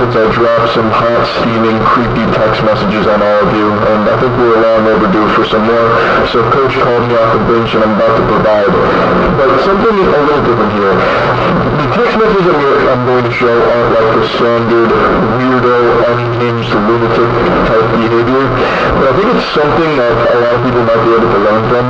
since I dropped some hot, steaming, creepy text messages on all of you, and I think we're long overdue for some more. So Coach called me off the bench, and I'm about to provide. But something a little different here. The text messages that I'm going to show aren't like the standard weirdo, unhinged, lunatic type behavior, but I think it's something that a lot of people might be able to learn from.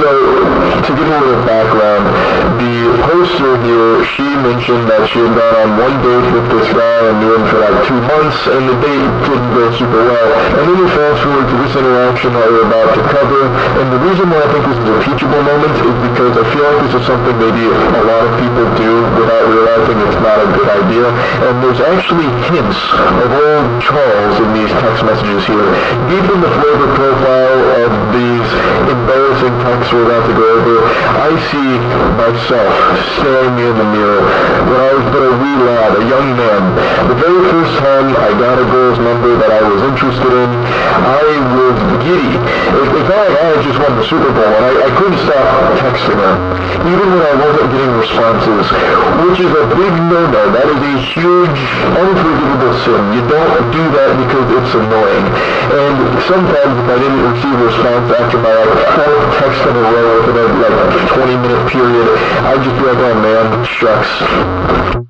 So, to give a little background, the poster here, mentioned that she had gone on one date with this guy and knew him for like two months, and the date didn't go super well. And then we fast forward to this interaction that we're about to cover, and the reason why I think this is a teachable moment is because I feel like this is something maybe a lot of people do without realizing it's not a good idea. And there's actually hints of old Charles in these text messages here. Deep in the flavor profile of these I see myself staring me in the mirror when I was but a wee lad, a young man. The very first time I got a girl's number that I was interested in, I was giddy. It, felt like I had just won the Super Bowl, and I, I couldn't stop texting her, even when I wasn't getting responses, which is a big no-no. That is a huge, unforgivable sin. You don't do that because it's annoying. And sometimes if I didn't receive a response after my like fourth text in a row within like 20 minute period, I'd just be like, oh man, shucks.